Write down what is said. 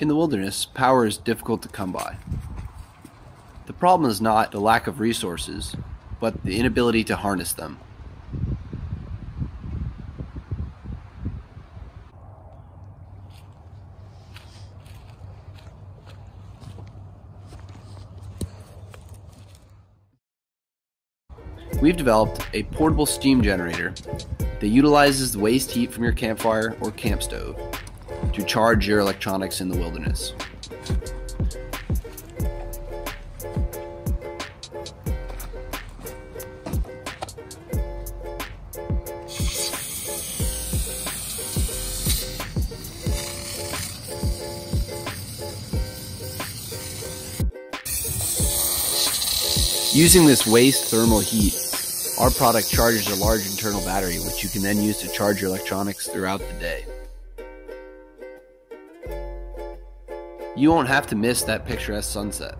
In the wilderness, power is difficult to come by. The problem is not the lack of resources, but the inability to harness them. We've developed a portable steam generator that utilizes the waste heat from your campfire or camp stove to charge your electronics in the wilderness. Using this waste thermal heat, our product charges a large internal battery which you can then use to charge your electronics throughout the day. You won't have to miss that picturesque sunset.